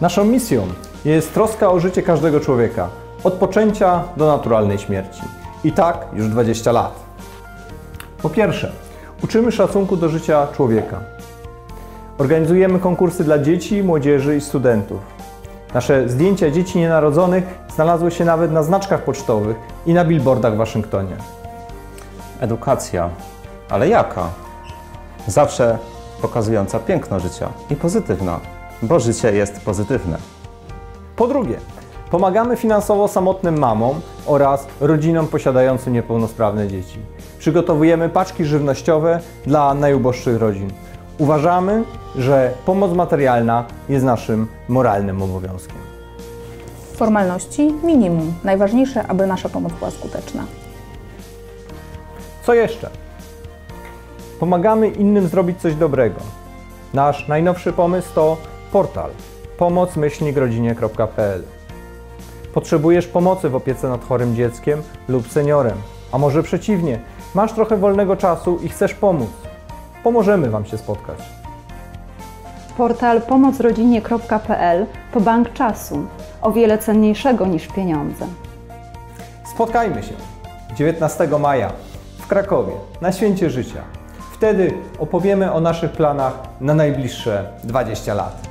Naszą misją jest troska o życie każdego człowieka, od poczęcia do naturalnej śmierci. I tak już 20 lat. Po pierwsze, uczymy szacunku do życia człowieka. Organizujemy konkursy dla dzieci, młodzieży i studentów. Nasze zdjęcia dzieci nienarodzonych znalazły się nawet na znaczkach pocztowych i na billboardach w Waszyngtonie. Edukacja. Ale jaka? Zawsze pokazująca piękno życia i pozytywna, bo życie jest pozytywne. Po drugie, pomagamy finansowo samotnym mamom oraz rodzinom posiadającym niepełnosprawne dzieci. Przygotowujemy paczki żywnościowe dla najuboższych rodzin. Uważamy, że pomoc materialna jest naszym moralnym obowiązkiem. Formalności minimum. Najważniejsze, aby nasza pomoc była skuteczna. Co jeszcze? Pomagamy innym zrobić coś dobrego. Nasz najnowszy pomysł to portal pomocmyślnikrodzinie.pl Potrzebujesz pomocy w opiece nad chorym dzieckiem lub seniorem, a może przeciwnie, masz trochę wolnego czasu i chcesz pomóc. Pomożemy Wam się spotkać. Portal pomocrodzinie.pl to bank czasu, o wiele cenniejszego niż pieniądze. Spotkajmy się 19 maja w Krakowie na Święcie Życia. Wtedy opowiemy o naszych planach na najbliższe 20 lat.